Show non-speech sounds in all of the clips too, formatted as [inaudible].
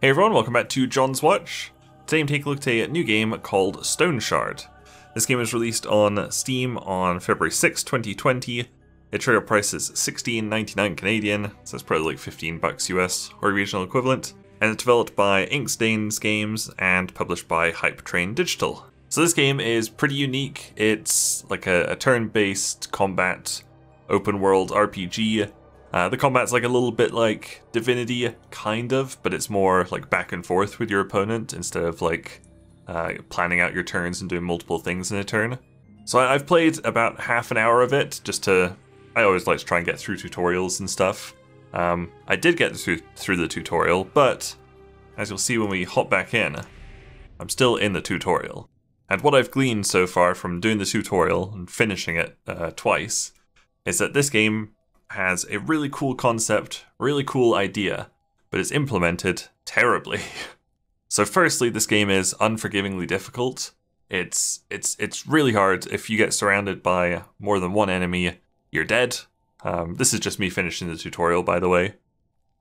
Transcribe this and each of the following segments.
Hey everyone, welcome back to Jon's Watch. Today I'm taking a look at a new game called Stoneshard. This game was released on Steam on February 6, 2020. Its trade price is 16.99 Canadian, so it's probably like 15 bucks US or regional equivalent. And it's developed by Inkstains Games and published by Hype Train Digital. So this game is pretty unique. It's like a, a turn-based combat open world RPG uh, the combat's like a little bit like Divinity, kind of, but it's more like back and forth with your opponent instead of like uh, planning out your turns and doing multiple things in a turn. So I've played about half an hour of it just to. I always like to try and get through tutorials and stuff. Um, I did get through through the tutorial, but as you'll see when we hop back in, I'm still in the tutorial. And what I've gleaned so far from doing the tutorial and finishing it uh, twice is that this game has a really cool concept, really cool idea, but it's implemented terribly. [laughs] so firstly, this game is unforgivingly difficult. It's it's it's really hard if you get surrounded by more than one enemy, you're dead. Um, this is just me finishing the tutorial, by the way.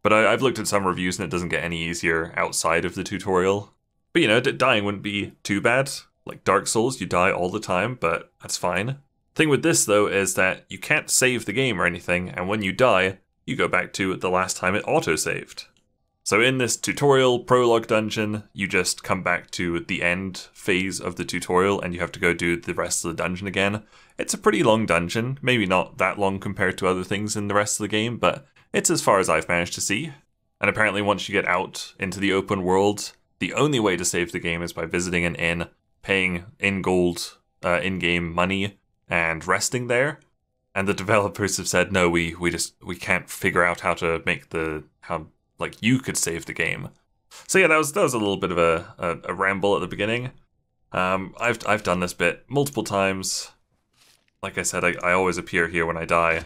But I, have looked at some reviews and it doesn't get any easier outside of the tutorial. But you know, dying wouldn't be too bad. Like Dark Souls, you die all the time, but that's fine. Thing with this though is that you can't save the game or anything, and when you die, you go back to the last time it auto-saved. So in this tutorial prologue dungeon, you just come back to the end phase of the tutorial and you have to go do the rest of the dungeon again. It's a pretty long dungeon, maybe not that long compared to other things in the rest of the game, but it's as far as I've managed to see. And apparently once you get out into the open world, the only way to save the game is by visiting an inn, paying in gold, uh, in-game money, and resting there. And the developers have said, no, we, we just we can't figure out how to make the how like you could save the game. So yeah, that was that was a little bit of a, a, a ramble at the beginning. Um, I've I've done this bit multiple times. Like I said, I, I always appear here when I die.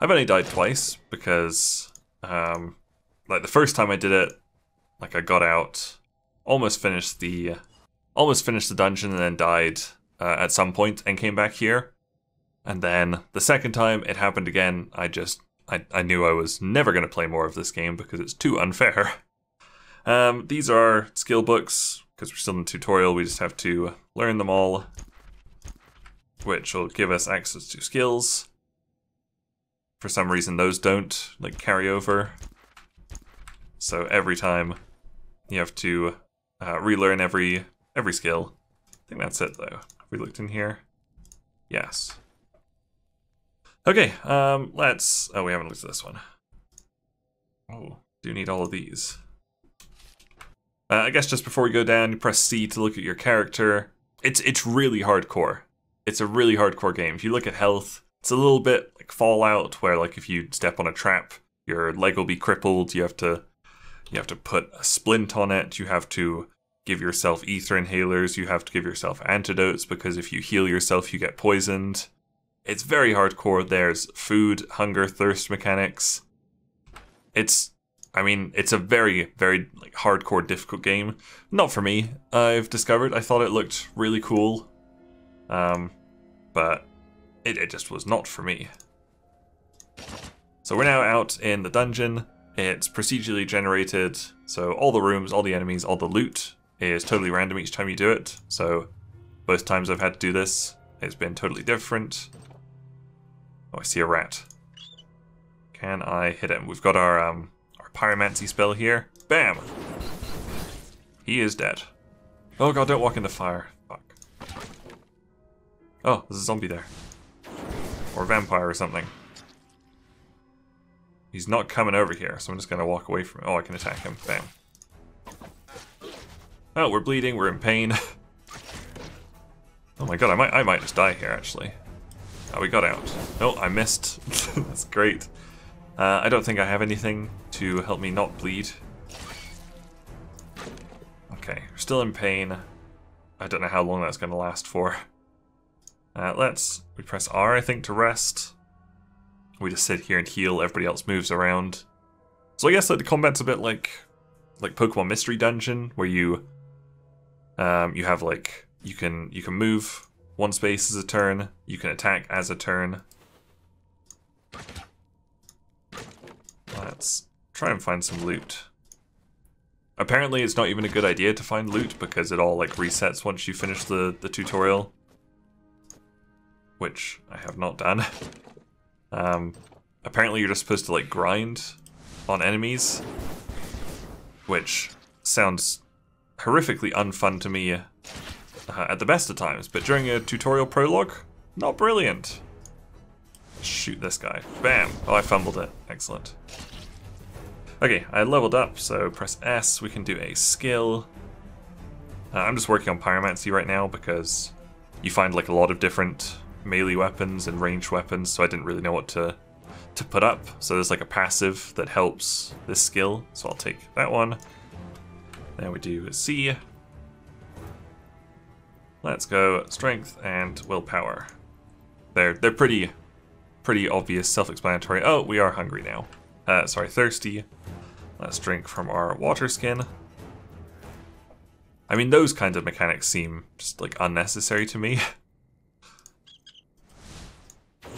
I've only died twice because, um, like the first time I did it, like I got out, almost finished the, almost finished the dungeon and then died uh, at some point and came back here. And then the second time it happened again, I just I, I knew I was never going to play more of this game because it's too unfair. [laughs] Um, these are skill books because we're still in the tutorial. We just have to learn them all, which will give us access to skills. For some reason, those don't like carry over. So every time you have to uh, relearn every every skill. I think that's it though. Have we looked in here? Yes. Okay, um, let's... Oh, we haven't looked at this one. Oh, do need all of these. Uh, I guess just before we go down, you press C to look at your character. It's it's really hardcore. It's a really hardcore game. If you look at health, it's a little bit like Fallout, where like if you step on a trap, your leg will be crippled. You have to you have to put a splint on it. You have to give yourself ether inhalers. You have to give yourself antidotes because if you heal yourself, you get poisoned. It's very hardcore. There's food, hunger, thirst mechanics. It's, I mean, it's a very, very like hardcore, difficult game. Not for me. I've discovered. I thought it looked really cool, um, but it, it just was not for me. So we're now out in the dungeon. It's procedurally generated, so all the rooms, all the enemies, all the loot is totally random each time you do it. So both times I've had to do this, it's been totally different. Oh, I see a rat. Can I hit him? We've got our um, our pyromancy spell here. Bam! He is dead. Oh god, don't walk in the fire. Fuck. Oh, there's a zombie there. Or vampire or something. He's not coming over here, so I'm just gonna walk away from him. Oh, I can attack him. Bam. Oh, we're bleeding, we're in pain. [laughs] oh my god, I might I might just die here actually. Oh, we got out. Oh, I missed. [laughs] That's great. Uh, I don't think I have anything to help me not bleed. Okay, we're still in pain. I don't know how long that's going to last for. Uh, let's... We press R, I think, to rest. We just sit here and heal. Everybody else moves around. So I guess like, the combat's a bit like like Pokemon Mystery Dungeon, where you um, you have like you can you can move one space is a turn. You can attack as a turn. Let's try and find some loot. Apparently it's not even a good idea to find loot because it all like resets once you finish the, the tutorial. Which I have not done. [laughs] um, apparently you're just supposed to like grind on enemies. Which sounds horrifically unfun to me uh, at the best of times, but during a tutorial prologue, not brilliant. Shoot this guy. Bam! Oh, I fumbled it. Excellent. Okay, I leveled up, so press S, we can do a skill. Uh, I'm just working on Pyromancy right now because you find like a lot of different melee weapons and ranged weapons, so I didn't really know what to to put up. So there's like a passive that helps this skill, so I'll take that one. Then we do C. Let's go strength and willpower. They're they're pretty pretty obvious, self-explanatory. Oh, we are hungry now. Uh, sorry, thirsty. Let's drink from our water skin. I mean, those kinds of mechanics seem just like unnecessary to me. [laughs]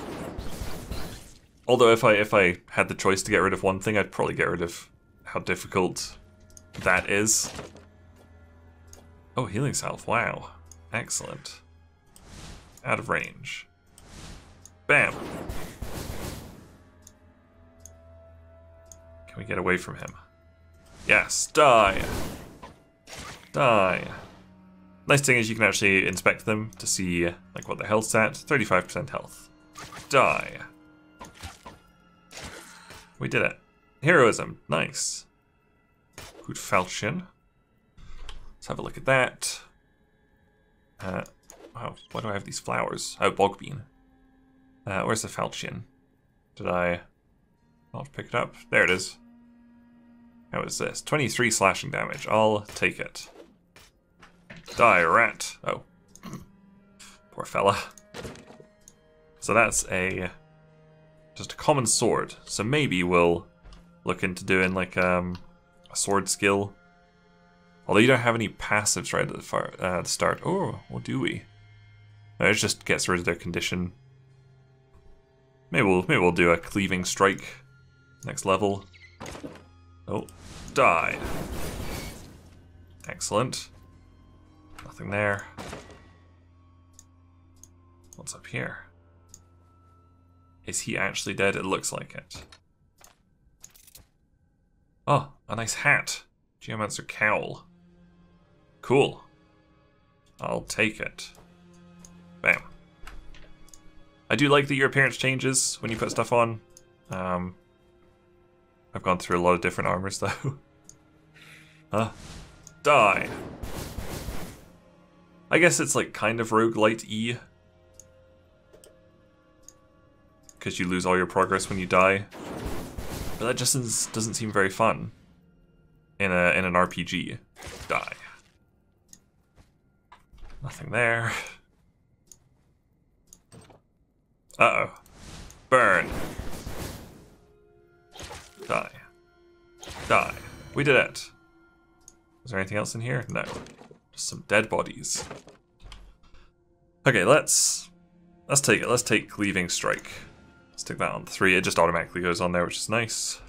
Although if I if I had the choice to get rid of one thing, I'd probably get rid of how difficult that is. Oh, healing salve. Wow. Excellent. Out of range. Bam. Can we get away from him? Yes, die. Die. Nice thing is you can actually inspect them to see like what their health's at. 35% health. Die. We did it. Heroism. Nice. Good falchion. Let's have a look at that. Uh, wow, why do I have these flowers? Oh, bog bean. Uh, where's the falchion? Did I not pick it up? There it is. How is this? 23 slashing damage. I'll take it. Die, rat. Oh. [clears throat] Poor fella. So that's a... Just a common sword. So maybe we'll look into doing like um, a sword skill. Although you don't have any passives right at the, far, uh, the start. Oh, what do we? No, it just gets rid of their condition. Maybe we'll, maybe we'll do a cleaving strike next level. Oh, die. Excellent. Nothing there. What's up here? Is he actually dead? It looks like it. Oh, a nice hat. Geomancer cowl. Cool. I'll take it. Bam. I do like that your appearance changes when you put stuff on. Um, I've gone through a lot of different armors [laughs] though. huh? Die. I guess it's like kind of roguelite E. Because you lose all your progress when you die. But that just doesn't seem very fun in a in an RPG. Die. Nothing there. Uh-oh. Burn. Die. Die. We did it. Is there anything else in here? No. Just some dead bodies. Okay, let's... Let's take it. Let's take Cleaving Strike. Let's take that on three. It just automatically goes on there, which is nice.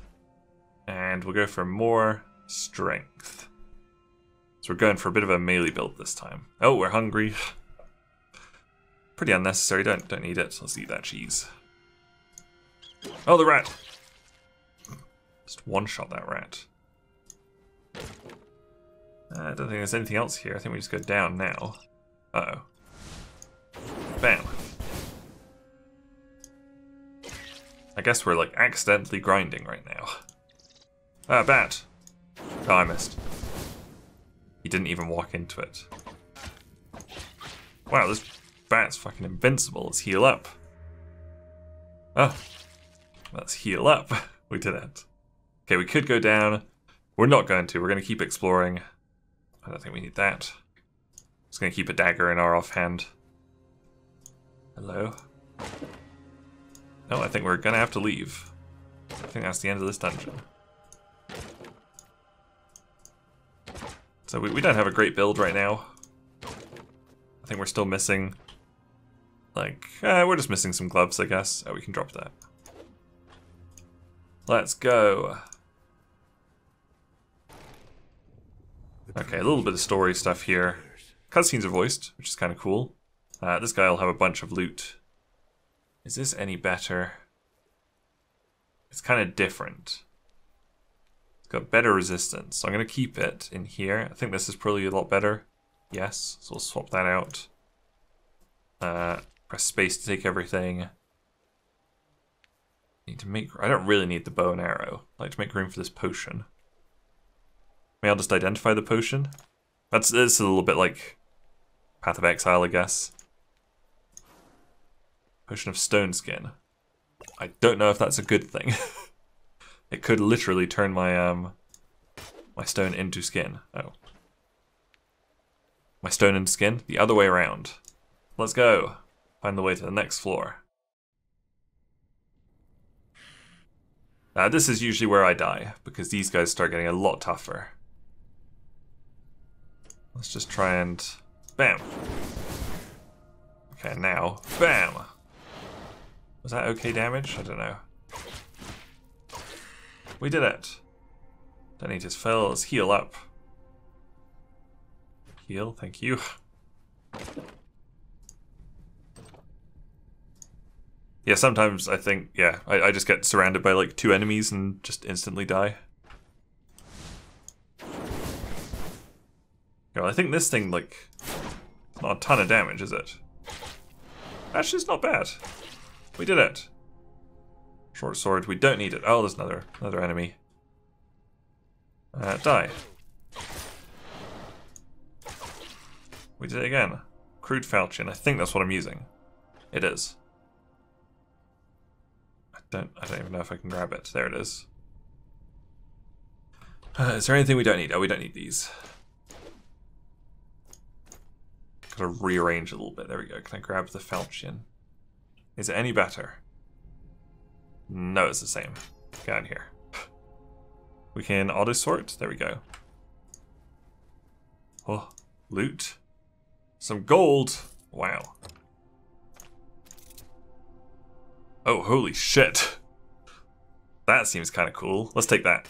And we'll go for more strength. So we're going for a bit of a melee build this time. Oh, we're hungry. [sighs] Pretty unnecessary, don't, don't need it. Let's eat that cheese. Oh, the rat! Just one-shot that rat. Uh, I don't think there's anything else here. I think we just go down now. Uh-oh. Bam. I guess we're like accidentally grinding right now. Ah, bat. Oh, I missed. He didn't even walk into it. Wow, this bat's fucking invincible. Let's heal up. Oh, let's heal up. [laughs] we did it. Okay, we could go down. We're not going to. We're going to keep exploring. I don't think we need that. Just going to keep a dagger in our offhand. Hello? No, I think we're going to have to leave. I think that's the end of this dungeon. So we, we don't have a great build right now. I think we're still missing... Like, eh, we're just missing some gloves, I guess. Oh, we can drop that. Let's go. Okay, a little bit of story stuff here. Cutscenes are voiced, which is kind of cool. Uh, this guy will have a bunch of loot. Is this any better? It's kind of different. It's got better resistance, so I'm going to keep it in here. I think this is probably a lot better. Yes, so we'll swap that out. Uh, press space to take everything. Need to make. I don't really need the bow and arrow. I like to make room for this potion. May I just identify the potion? That's this a little bit like Path of Exile, I guess. Potion of Stone Skin. I don't know if that's a good thing. [laughs] it could literally turn my um my stone into skin. Oh. My stone into skin? The other way around. Let's go. Find the way to the next floor. Uh, this is usually where I die, because these guys start getting a lot tougher. Let's just try and... Bam! Okay, now, bam! Was that okay damage? I don't know. We did it! Don't need his fill, let's heal up. Heal, thank you. Yeah, sometimes I think, yeah, I, I just get surrounded by like two enemies and just instantly die. Well, I think this thing, like, not a ton of damage, is it? Actually, it's not bad. We did it. Short sword, we don't need it. Oh, there's another another enemy. Uh, die. We did it again. Crude falchion. I think that's what I'm using. It is I don't I don't even know if I can grab it. There it is. Uh, is there anything we don't need? Oh, we don't need these. Gotta rearrange a little bit. There we go. Can I grab the falchion? Is it any better? No, it's the same. Get out here. We can auto sort. There we go. Oh, loot. Some gold. Wow. Oh, holy shit. That seems kind of cool. Let's take that.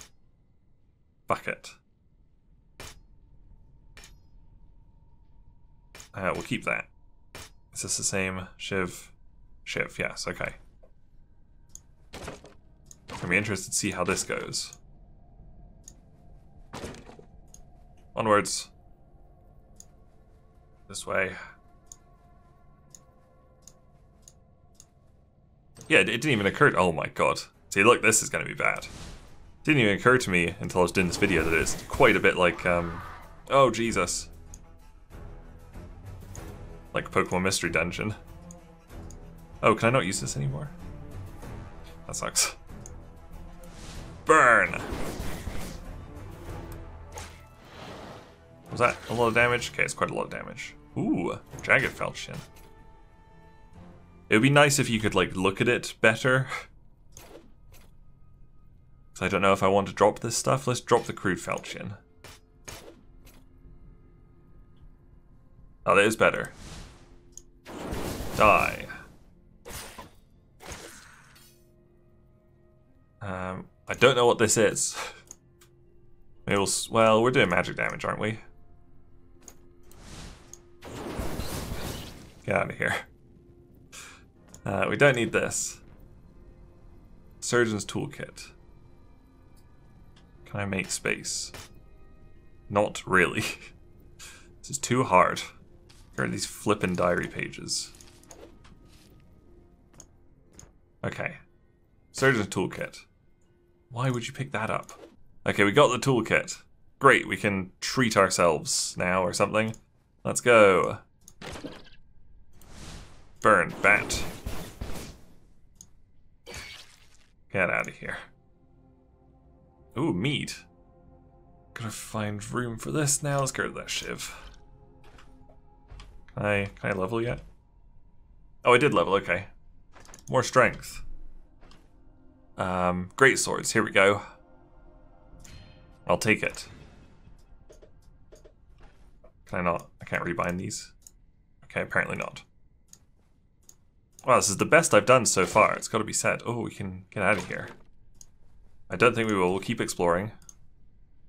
Bucket. Uh, we'll keep that. Is this the same? Shiv? Shiv, yes, okay. I'm interested to see how this goes. Onwards. This way. Yeah, it didn't even occur to- oh my god. See, look, this is gonna be bad. Didn't even occur to me until I was doing this video that it's quite a bit like, um... Oh, Jesus. Like Pokemon Mystery Dungeon. Oh, can I not use this anymore? That sucks. Burn! Was that a lot of damage? Okay, it's quite a lot of damage. Ooh, Jagged Falchion. It would be nice if you could like look at it better. [laughs] So I don't know if I want to drop this stuff. Let's drop the crude falchion. Oh, that is better. Die. Um, I don't know what this is. Maybe [laughs] we'll, well, we're doing magic damage, aren't we? Get out of here. [laughs] Uh, we don't need this. Surgeon's Toolkit. Can I make space? Not really. [laughs] this is too hard. Here are these flippin' diary pages. Okay. Surgeon's Toolkit. Why would you pick that up? Okay, we got the toolkit. Great, we can treat ourselves now or something. Let's go. Burn, bat. Get out of here. Ooh, meat. Gotta find room for this now. Let's go to that shiv. Can I, can I level yet? Oh, I did level, okay. More strength. Um, great swords, here we go. I'll take it. Can I not? I can't rebind these. Okay, apparently not. Wow, this is the best I've done so far. It's got to be said. Oh, we can get out of here. I don't think we will. We'll keep exploring.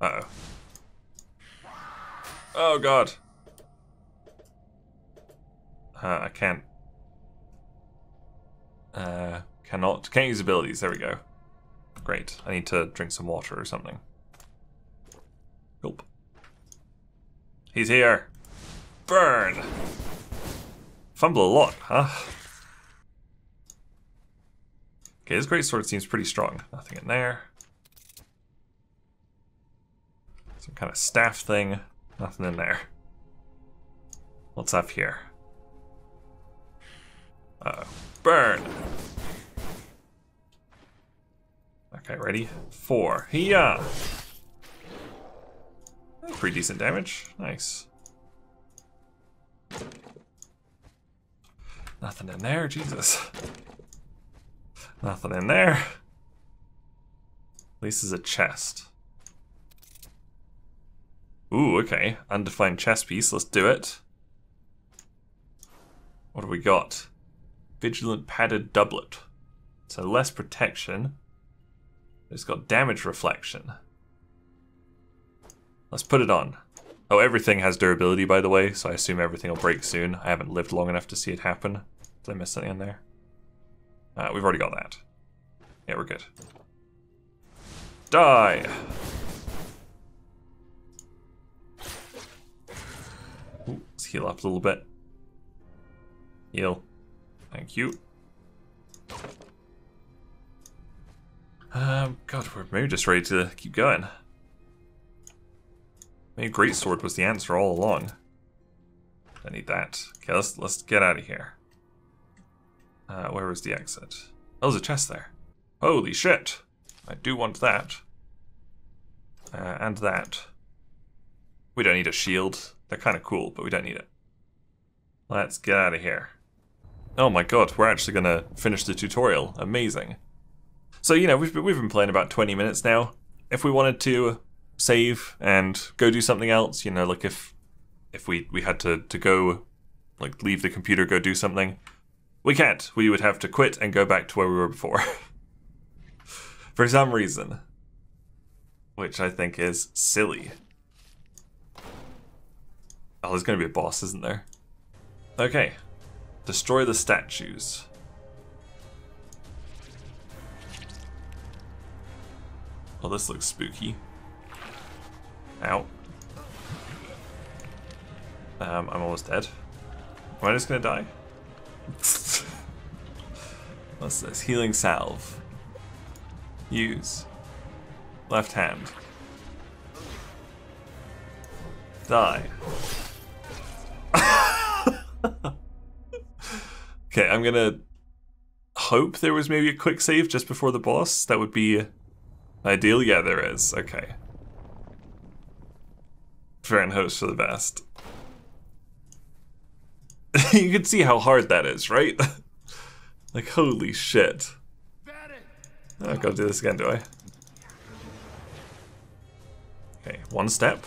Uh-oh. Oh god. Uh, I can't. Uh, cannot. Can't use abilities. There we go. Great. I need to drink some water or something. Gulp. He's here. Burn! Fumble a lot, huh? Okay, his great sword seems pretty strong. Nothing in there. Some kind of staff thing. Nothing in there. What's up here? Uh oh. Burn! Okay, ready? Four. Yeah. Pretty decent damage. Nice. Nothing in there, Jesus. Nothing in there. At least there's a chest. Ooh, okay. Undefined chest piece. Let's do it. What do we got? Vigilant padded doublet. So less protection. It's got damage reflection. Let's put it on. Oh, everything has durability, by the way, so I assume everything will break soon. I haven't lived long enough to see it happen. Did I miss something in there? Uh, we've already got that. Yeah, we're good. Die! Ooh, let's heal up a little bit. Heal. Thank you. Um, God, we're maybe just ready to keep going. Maybe Greatsword was the answer all along. I need that. Okay, let's let's get out of here. Uh, where was the exit? Oh, there's a chest there. Holy shit! I do want that. Uh, and that. We don't need a shield. They're kind of cool, but we don't need it. Let's get out of here. Oh my god, we're actually gonna finish the tutorial. Amazing. So, you know, we've been, we've been playing about 20 minutes now. If we wanted to save and go do something else, you know, like if if we, we had to, to go, like leave the computer, go do something, we can't. We would have to quit and go back to where we were before. [laughs] For some reason. Which I think is silly. Oh, there's gonna be a boss, isn't there? Okay. Destroy the statues. This looks spooky. Ow. Um, I'm almost dead. Am I just gonna die? [laughs] What's this? Healing salve. Use. Left hand. Die. [laughs] okay, I'm gonna hope there was maybe a quick save just before the boss. That would be ideal. Yeah, there is. Okay. Try and host for the best. [laughs] you can see how hard that is, right? [laughs] like, holy shit. I gotta do this again, do I? Okay, one step.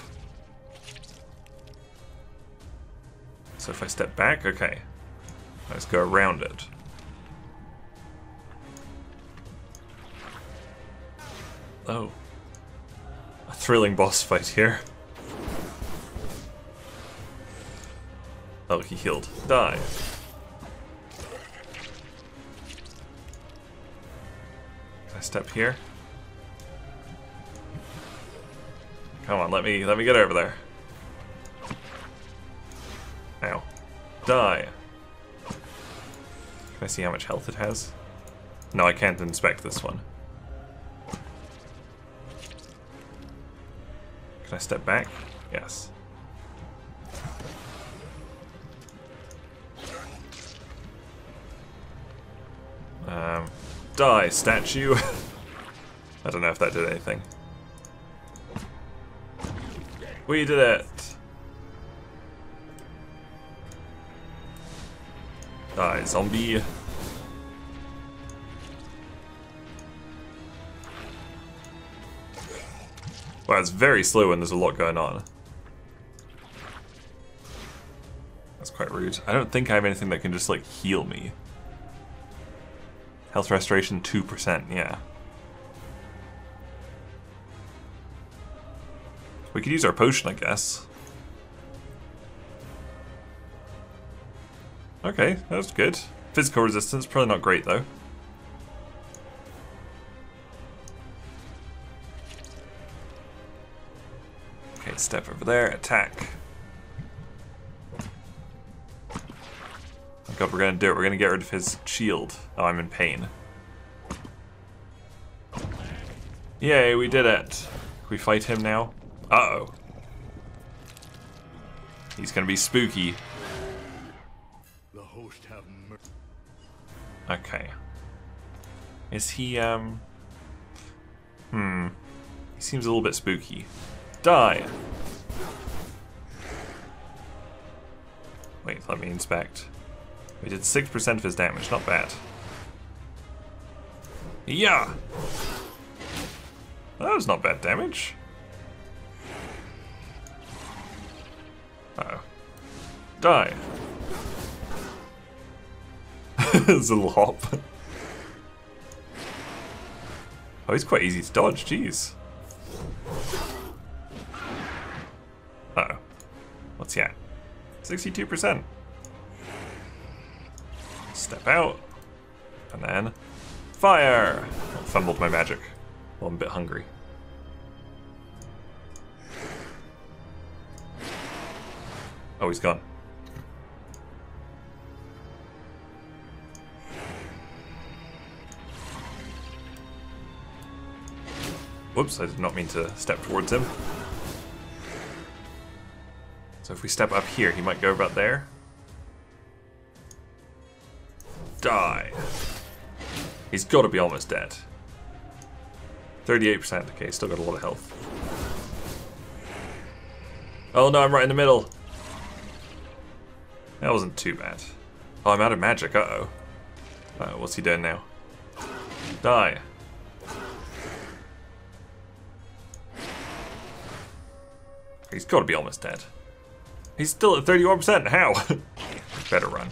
So if I step back, okay. Let's go around it. Oh. A thrilling boss fight here. Oh, he healed. Die. Can I step here? Come on, let me let me get over there. Ow. Die. Can I see how much health it has? No, I can't inspect this one. Step back? Yes. Um, die, statue. [laughs] I don't know if that did anything. We did it! Die, zombie. But it's very slow and there's a lot going on. That's quite rude. I don't think I have anything that can just, like, heal me. Health restoration 2%, yeah. We could use our potion, I guess. Okay, that's good. Physical resistance, probably not great, though. Step over there, attack. God, we're gonna do it. We're gonna get rid of his shield. Oh, I'm in pain. Yay, we did it. Can we fight him now? Uh-oh. He's gonna be spooky. Okay. Is he, um... Hmm. He seems a little bit spooky. Die! Wait, let me inspect. We did 6% of his damage, not bad. Yeah! That was not bad damage. Uh oh Die. [laughs] There's a little hop. Oh, he's quite easy to dodge, jeez. Uh oh What's he at? 62%. Step out. And then... Fire! Fumbled my magic. Well, I'm a bit hungry. Oh, he's gone. Whoops, I did not mean to step towards him. So if we step up here, he might go about there. Die. He's got to be almost dead. 38%. Okay, still got a lot of health. Oh no, I'm right in the middle. That wasn't too bad. Oh, I'm out of magic. Uh-oh. Uh -oh. What's he doing now? Die. He's got to be almost dead. He's still at 31%. How? [laughs] Better run.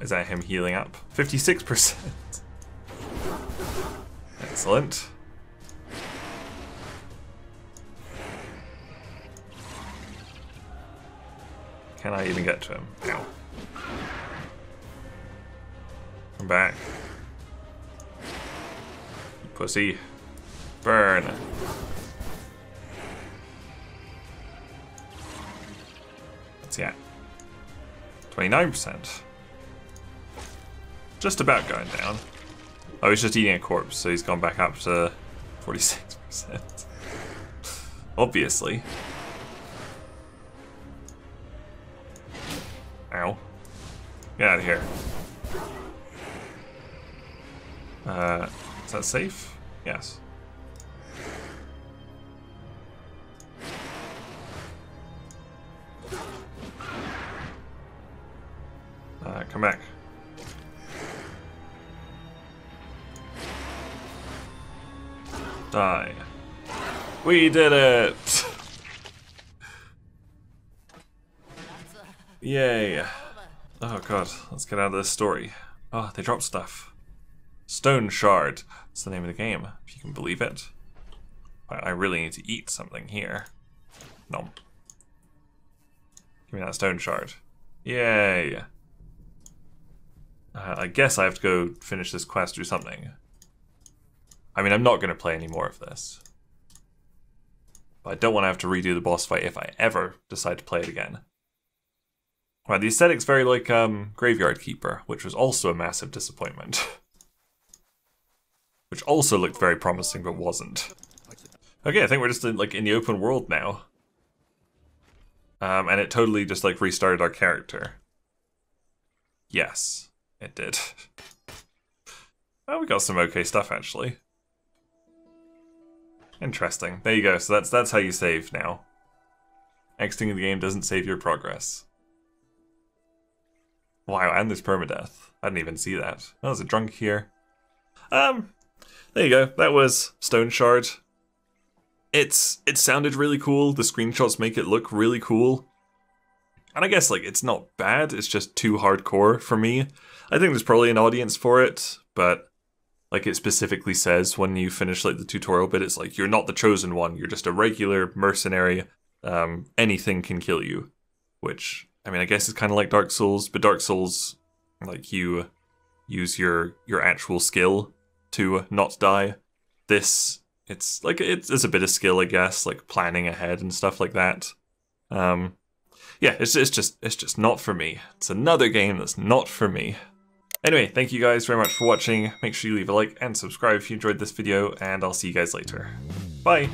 Is that him healing up? 56%. [laughs] Excellent. Can I even get to him? Ow. Come back. pussy. Burn. He at? 29%. Just about going down. Oh, he's just eating a corpse, so he's gone back up to 46%. Obviously. Ow. Get out of here. Uh, is that safe? Yes. Come back. Die. We did it! Yay. Oh god, let's get out of this story. Oh, they dropped stuff. Stoneshard. That's the name of the game, if you can believe it. I really need to eat something here. Nom. Give me that Stoneshard. Yay! Uh, I guess I have to go finish this quest or something. I mean, I'm not going to play any more of this. But I don't want to have to redo the boss fight if I ever decide to play it again. Right, the aesthetic's very like um, Graveyard Keeper, which was also a massive disappointment. [laughs] which also looked very promising, but wasn't. Okay, I think we're just in, like in the open world now. Um, and it totally just like restarted our character. Yes, it did. well, [laughs] we got some okay stuff actually. Interesting. There you go. So that's that's how you save now. Exiting the game doesn't save your progress. Wow, and there's permadeath. I didn't even see that. Oh, there's a drunk here. Um, there you go. That was Stoneshard. It's it sounded really cool. The screenshots make it look really cool. And I guess like it's not bad. It's just too hardcore for me. I think there's probably an audience for it, but like it specifically says when you finish like the tutorial bit it's like you're not the chosen one you're just a regular mercenary um, anything can kill you which I mean, I guess it's kind of like Dark Souls, but Dark Souls, like you use your your actual skill to not die. This, it's like it's, it's a bit of skill, I guess, like planning ahead and stuff like that. Um, yeah, it's it's just it's just not for me. It's another game that's not for me. Anyway, thank you guys very much for watching. Make sure you leave a like and subscribe if you enjoyed this video, and I'll see you guys later. Bye!